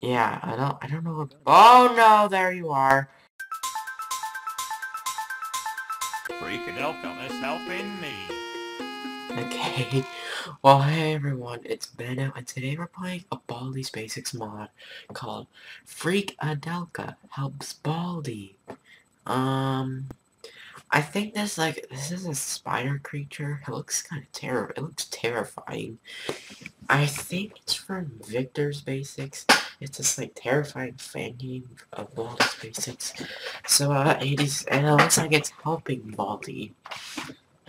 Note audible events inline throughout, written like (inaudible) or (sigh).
Yeah, I don't, I don't know what, oh no, there you are. Freakadelka is helping me. Okay, (laughs) well hey everyone, it's Benno, and today we're playing a Baldi's Basics mod called Freak Adelka Helps Baldi. Um, I think this like, this is a spider creature, it looks kind of terror, it looks terrifying. I think it's from Victor's Basics, it's this like terrifying fan game of Baldi's Basics. So uh, it is, and it looks like it's helping Baldi.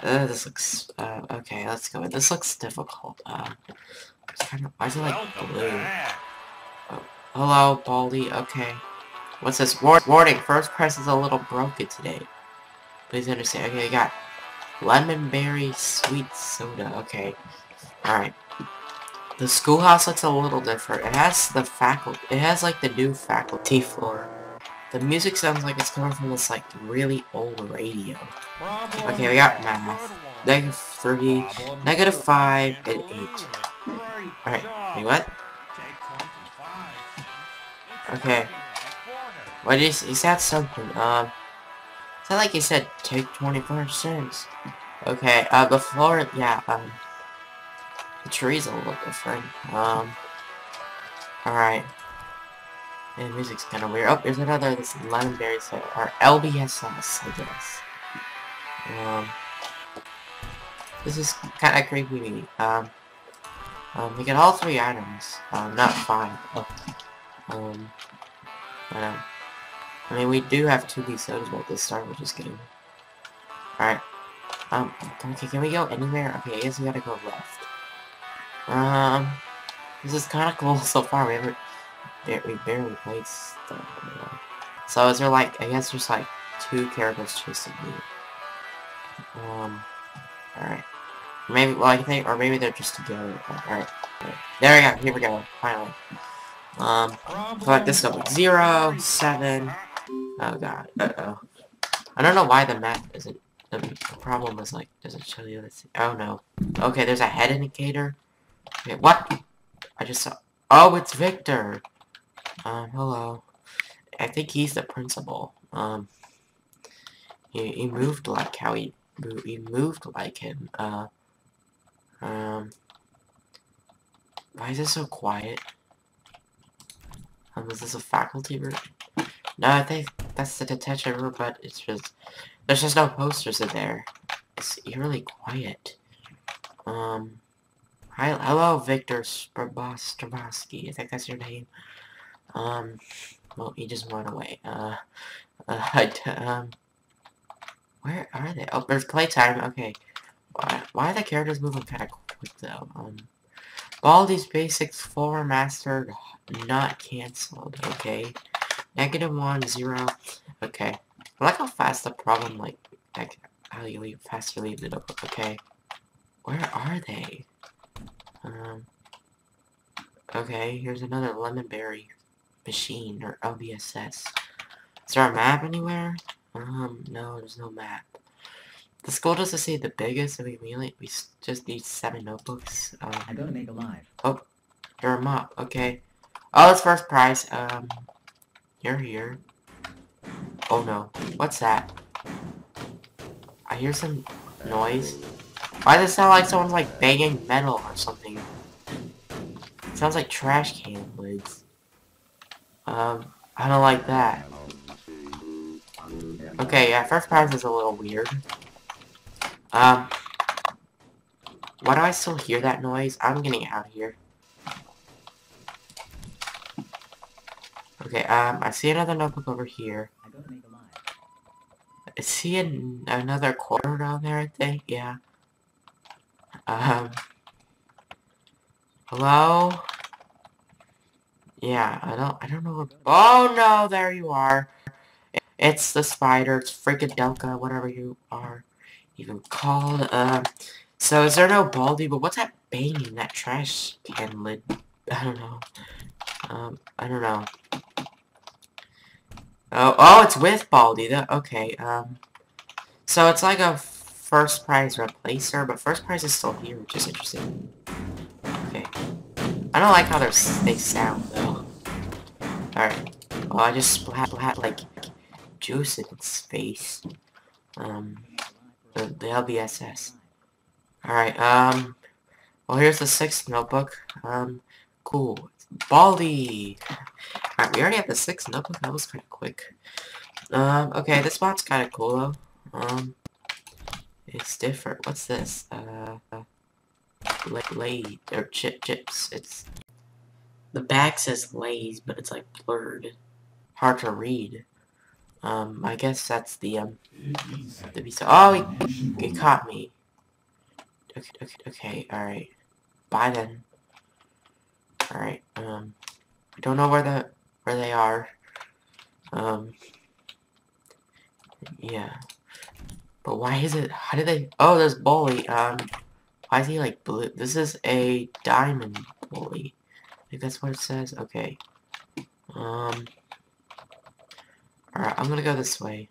Uh, this looks, uh, okay, let's go. This looks difficult. Uh, it's kind of, why is it like blue? back. Hello, Baldi, okay. What's this? War warning, first prize is a little broken today. Please understand. Okay, we got lemon berry sweet soda, okay. Alright. The schoolhouse looks a little different. It has the faculty, it has like the new faculty floor. The music sounds like it's coming from this like really old radio. Okay, we got math. Negative 3, Problem negative number 5, and 8. Alright, wait, what? Take 25. It's Okay. What is, he said something, um, not like you said take 24 cents. Okay, uh, the floor, yeah, um, the trees a little different, um, alright. And music's kind of weird. Oh, there's another, this lemon berry set, or LBS sauce, I guess. Um, this is kind of creepy, um, um, we get all three items, um, not five, oh, um, but, um, I mean, we do have two B sodas at this start, which is good. Alright. Um, okay, can we go anywhere? Okay, I guess we gotta go left. Um, this is kind of cool (laughs) so far. We haven't, we barely played stuff. you. So is there like, I guess there's like two characters chasing me. Um, alright. Maybe, well, I think, or maybe they're just together. Alright. There we go, here we go, finally. Um, Collect this number. Zero, seven. Oh god. Uh-oh. I don't know why the map isn't... The problem is, like, doesn't show you this. Oh, no. Okay, there's a head indicator. Okay, what? I just saw... Oh, it's Victor! Um, hello. I think he's the principal. Um, he, he moved like how he... He moved like him. Uh, um... Why is it so quiet? Um, is this a faculty room? No, I think that's the detention room, but it's just... There's just no posters in there. It's eerily quiet. Um... Hi, hello, Victor Strabos- Strabowski. I think that's your name. Um... Well, he just went away. Uh... (laughs) uh I um... Where are they? Oh, there's playtime. Okay. Why, why are the characters moving kind of quick, though? Um... Baldi's Basics 4 Mastered not cancelled, okay? Negative one, zero, okay. I like how fast the problem, like, like how you leave, fast you leave the notebook, okay? Where are they? Um, okay, here's another lemon berry machine, or LBSS. Is there a map anywhere? Um, no, there's no map. The school doesn't say the biggest, mean, we only, we just need seven notebooks. Um, I gotta make a live. Oh, you're a mop, okay. Oh, it's first prize. Um, you're here. Oh no, what's that? I hear some noise. Why does it sound like someone's like banging metal or something? It sounds like trash can lids. Um, I don't like that. Okay, yeah, first prize is a little weird. Um, why do I still hear that noise? I'm getting out of here. Okay, um, I see another notebook over here. I gotta make a live. I see an another quarter down there, I think, yeah. Um, hello? Yeah, I don't, I don't know oh no, there you are. It's the spider, it's freaking Delka, whatever you are even called. Um, so is there no Baldi, but what's that banging, that trash can lid? I don't know. Um, I don't know. Oh, oh, it's with Baldi. That okay. Um, so it's like a first prize replacer, but first prize is still here, which is interesting. Okay. I don't like how they sound though. Alright. Oh, I just splat, splat, like, juice in its face. Um, the, the LBSS. Alright, um, well, here's the sixth notebook. Um, cool. Baldi! Alright, we already have the six notebook. That was kind of quick. Um, okay, this spot's kind of cool, though. Um, it's different. What's this? Uh, like Lay, or chip chips. It's the back says Lays, but it's like blurred, hard to read. Um, I guess that's the um, the beast. Oh, he, he caught me. Okay, okay, okay, all right. Bye then. All right. Um, I don't know where the where they are. Um, yeah. But why is it? How did they? Oh, there's bully. Um, why is he like blue? This is a diamond bully. I think that's what it says. Okay. Um. Alright, I'm gonna go this way.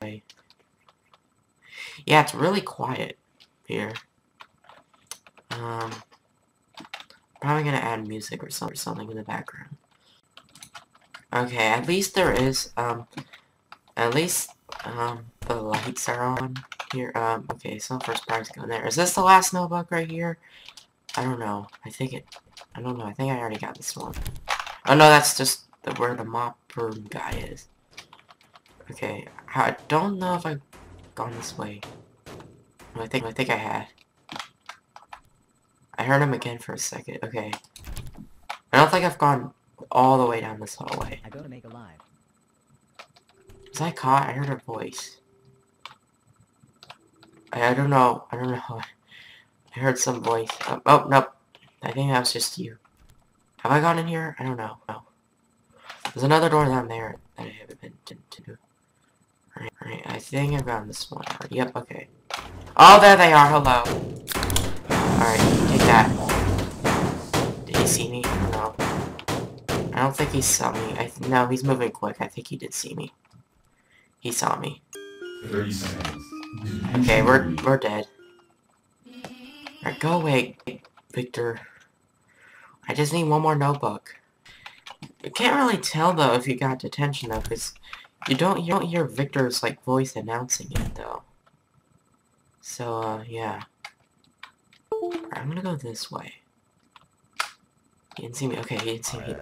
Yeah, it's really quiet here. Um. Probably gonna add music or something in the background. Okay, at least there is, um, at least, um, the lights are on here. Um, okay, so first prize going there. Is this the last notebook right here? I don't know. I think it, I don't know. I think I already got this one. Oh no, that's just the, where the mop room guy is. Okay, I don't know if I've gone this way. I think, I think I had. I heard him again for a second. Okay. I don't think I've gone all the way down this hallway. I go to make a live. Was I caught? I heard a voice. I, I don't know. I don't know. (laughs) I heard some voice. Oh, oh, nope. I think that was just you. Have I gone in here? I don't know. No. There's another door down there that I haven't been to. Alright, alright. I think I've gone this one. Yep, okay. Oh, there they are. Hello. Alright, take that. Did he see me? No. I don't think he saw me. I no, he's moving quick. I think he did see me. He saw me. 30 seconds. Okay, we're we're dead. Alright, go away, Victor. I just need one more notebook. You can't really tell though if you got detention though, because you don't you don't hear Victor's like voice announcing it though. So uh yeah. I'm gonna go this way. He didn't see me. Okay, he didn't see me.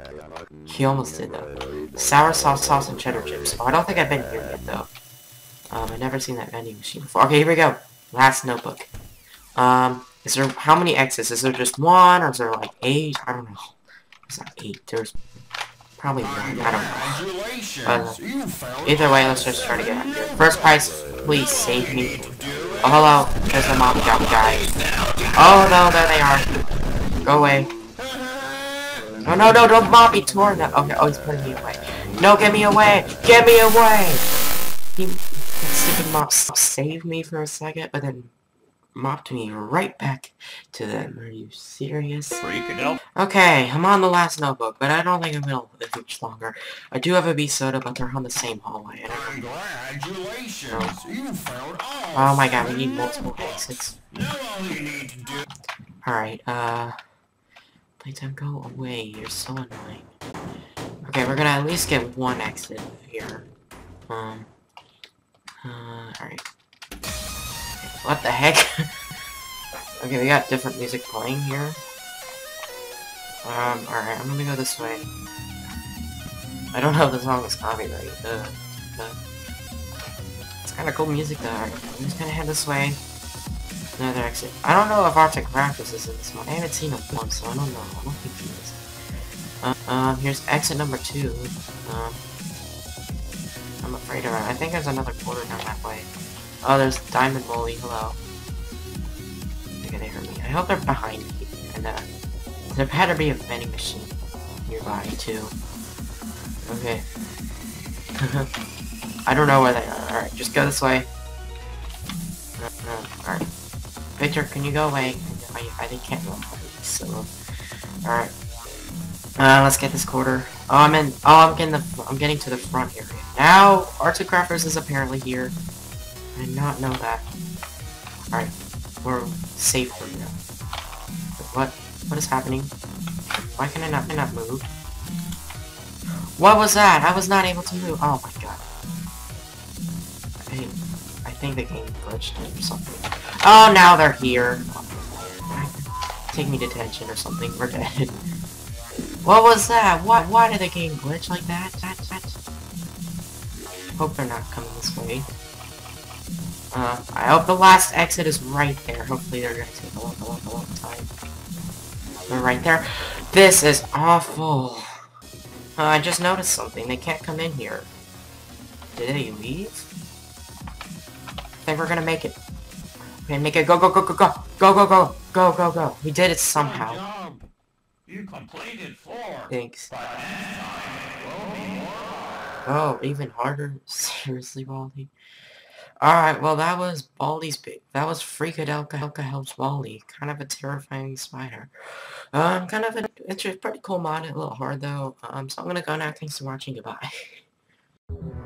He almost did though. Sour sauce, sauce, and cheddar chips. Oh, I don't think I've been here yet though. Um, I've never seen that vending machine before. Okay, here we go. Last notebook. Um, is there how many X's? Is there just one, or is there like eight? I don't know. It's not eight. There's probably one. I don't know. Congratulations! Uh, Either way, let's just try to get out of here. First prize, please save me. Oh, hello. There's the mom guy. Oh, no, there they are. Go away. No, no, no, don't mop me torn up. Okay, oh, he's putting me away. No, get me away. Get me away. He, that stupid mop saved me for a second, but then mopped me right back to them. Are you serious? Okay, I'm on the last notebook, but I don't think I'm gonna live much longer. I do have a B soda, but they're on the same hallway. And I don't Congratulations! You found all Oh my god, we need multiple exits. Now all you need to do Alright, uh... Playtime, go away. You're so annoying. Okay, we're gonna at least get one exit here. Um... Uh, alright. What the heck? (laughs) okay, we got different music playing here. Um, alright, I'm gonna go this way. I don't know if the song is copyright, uh, but... It's kinda cool music though. I'm just gonna head this way. Another exit. I don't know if Arts and Crafters is in this one. I haven't seen him once, so I don't know. I don't think he is. Um, here's exit number two. Um, I'm afraid of it. I think there's another quarter down that way. Oh, there's Diamond Molly. Hello. They're gonna heard me. I hope they're behind me. And, uh, there better be a vending machine nearby, too. Okay. (laughs) I don't know where they are. Alright, just go this way. Uh, uh, Alright. Victor, can you go away? I, I can't go. So, alright. Uh, let's get this quarter. Oh, I'm in. Oh, I'm getting the. I'm getting to the front area now. Arts and Crafters is apparently here. I did not know that. Alright, we're safe from now. What? What is happening? Why can I not, I not move? What was that? I was not able to move. Oh my god. I, I think the game glitched or something. Oh, now they're here. Take me to detention or something. We're dead. (laughs) What was that? Why, why did the game glitch like that? that, that? Hope they're not coming this way. Uh, I hope the last exit is right there. Hopefully they're gonna take a long, a long, a long time. They're right there. This is awful. Uh, I just noticed something. They can't come in here. Did they leave? I think we're gonna make it. Okay, make it. Go, go, go, go, go. Go, go, go. Go, go, go. We did it somehow. You completed four. Thanks. Oh, even harder? (laughs) Seriously, Baldi? Alright, well that was Baldi's big. That was Freakadelka Helka Helps Baldi. Kind of a terrifying spider. Um, kind of a, it's a pretty cool mod, a little hard though. Um, so I'm gonna go now. Thanks for watching, goodbye. (laughs)